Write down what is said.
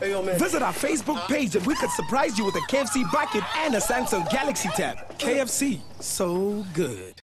Hey, yo. Visit our Facebook page and we could surprise you with a KFC bucket and a Samsung Galaxy Tab. KFC, so good.